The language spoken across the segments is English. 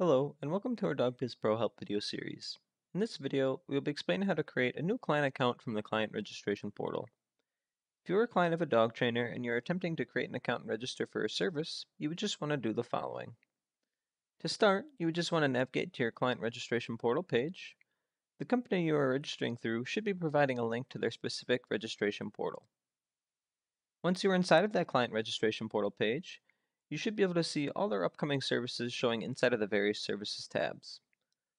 Hello, and welcome to our DogBiz Pro Help video series. In this video, we will be explaining how to create a new client account from the client registration portal. If you are a client of a dog trainer and you're attempting to create an account and register for a service, you would just want to do the following. To start, you would just want to navigate to your client registration portal page. The company you are registering through should be providing a link to their specific registration portal. Once you are inside of that client registration portal page, you should be able to see all their upcoming services showing inside of the various services tabs.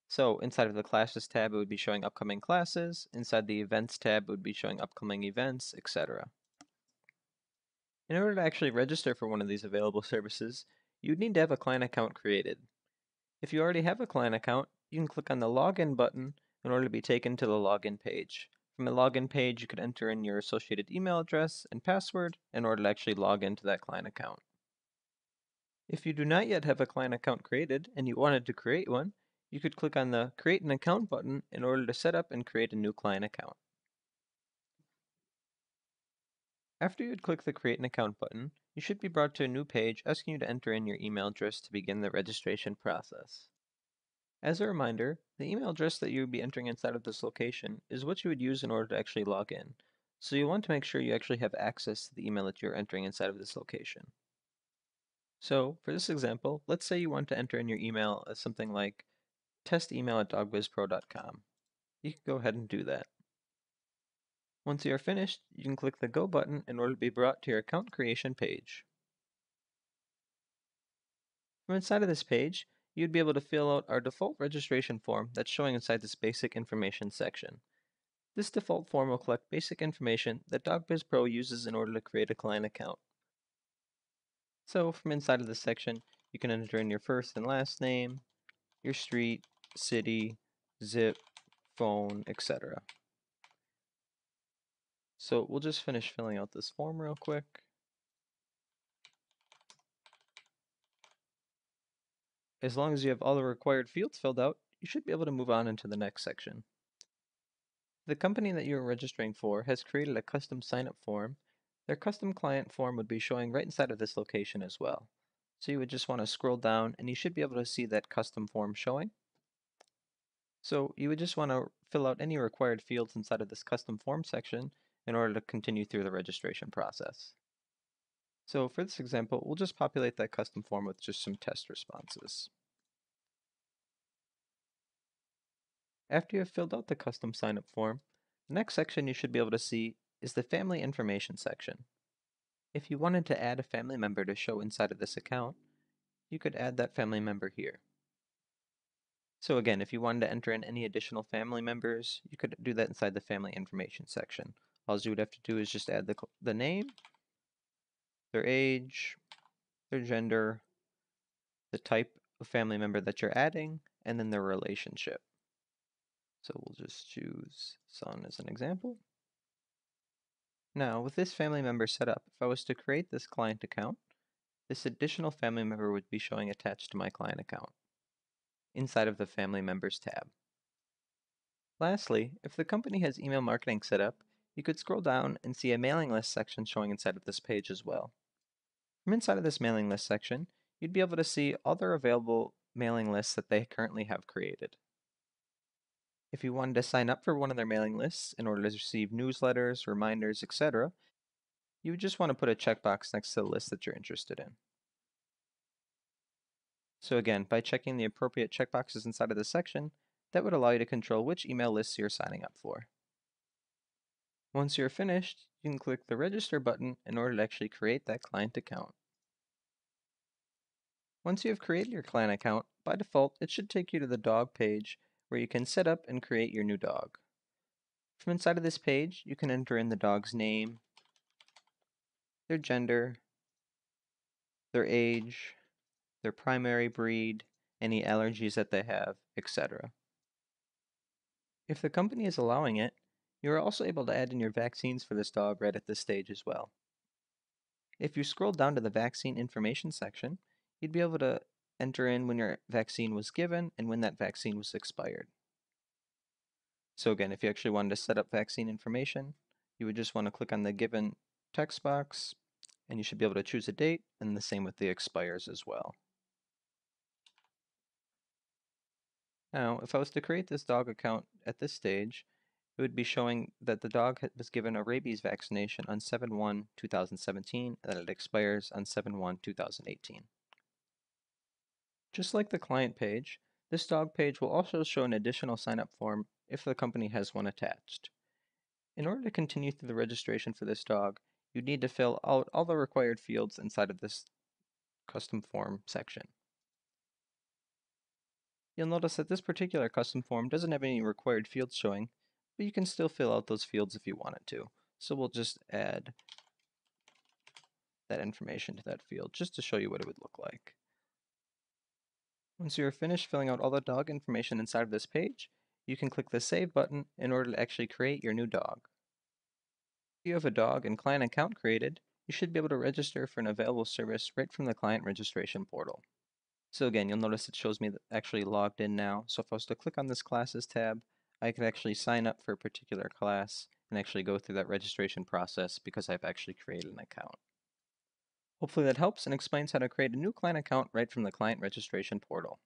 So inside of the classes tab, it would be showing upcoming classes. Inside the events tab, it would be showing upcoming events, etc. In order to actually register for one of these available services, you would need to have a client account created. If you already have a client account, you can click on the login button in order to be taken to the login page. From the login page, you could enter in your associated email address and password in order to actually log into that client account. If you do not yet have a client account created and you wanted to create one, you could click on the Create an Account button in order to set up and create a new client account. After you click the Create an Account button, you should be brought to a new page asking you to enter in your email address to begin the registration process. As a reminder, the email address that you would be entering inside of this location is what you would use in order to actually log in. So you want to make sure you actually have access to the email that you're entering inside of this location. So for this example, let's say you want to enter in your email as something like testemail at dogbizpro.com. You can go ahead and do that. Once you are finished, you can click the Go button in order to be brought to your account creation page. From inside of this page, you'd be able to fill out our default registration form that's showing inside this basic information section. This default form will collect basic information that DogBiz Pro uses in order to create a client account. So from inside of this section, you can enter in your first and last name, your street, city, zip, phone, etc. So we'll just finish filling out this form real quick. As long as you have all the required fields filled out, you should be able to move on into the next section. The company that you're registering for has created a custom sign-up form their custom client form would be showing right inside of this location as well. So you would just want to scroll down and you should be able to see that custom form showing. So you would just want to fill out any required fields inside of this custom form section in order to continue through the registration process. So for this example, we'll just populate that custom form with just some test responses. After you have filled out the custom sign-up form, the next section you should be able to see is the family information section. If you wanted to add a family member to show inside of this account, you could add that family member here. So again, if you wanted to enter in any additional family members, you could do that inside the family information section. All you would have to do is just add the, the name, their age, their gender, the type of family member that you're adding, and then their relationship. So we'll just choose son as an example. Now, with this family member set up, if I was to create this client account, this additional family member would be showing attached to my client account inside of the Family Members tab. Lastly, if the company has email marketing set up, you could scroll down and see a mailing list section showing inside of this page as well. From inside of this mailing list section, you'd be able to see all their available mailing lists that they currently have created. If you wanted to sign up for one of their mailing lists in order to receive newsletters, reminders, etc., you would just want to put a checkbox next to the list that you're interested in. So again, by checking the appropriate checkboxes inside of this section, that would allow you to control which email lists you're signing up for. Once you're finished, you can click the Register button in order to actually create that client account. Once you have created your client account, by default, it should take you to the dog page where you can set up and create your new dog. From inside of this page, you can enter in the dog's name, their gender, their age, their primary breed, any allergies that they have, etc. If the company is allowing it, you are also able to add in your vaccines for this dog right at this stage as well. If you scroll down to the vaccine information section, you'd be able to enter in when your vaccine was given and when that vaccine was expired. So again, if you actually wanted to set up vaccine information, you would just want to click on the given text box and you should be able to choose a date and the same with the expires as well. Now, if I was to create this dog account at this stage, it would be showing that the dog was given a rabies vaccination on 7-1-2017 and that it expires on 7-1-2018. Just like the client page, this dog page will also show an additional sign-up form if the company has one attached. In order to continue through the registration for this dog, you need to fill out all the required fields inside of this custom form section. You'll notice that this particular custom form doesn't have any required fields showing, but you can still fill out those fields if you wanted to. So we'll just add that information to that field just to show you what it would look like. Once you are finished filling out all the dog information inside of this page, you can click the Save button in order to actually create your new dog. If you have a dog and client account created, you should be able to register for an available service right from the client registration portal. So again, you'll notice it shows me actually logged in now. So if I was to click on this Classes tab, I could actually sign up for a particular class and actually go through that registration process because I've actually created an account. Hopefully that helps and explains how to create a new client account right from the client registration portal.